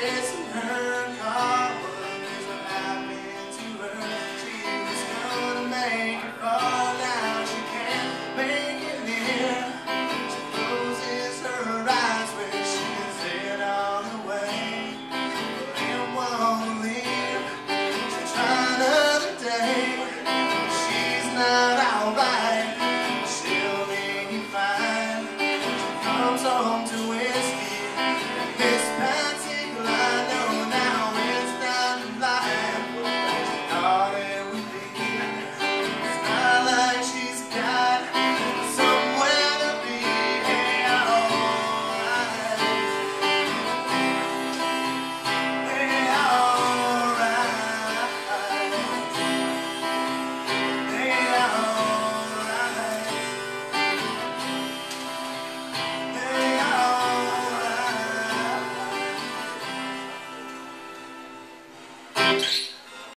kiss in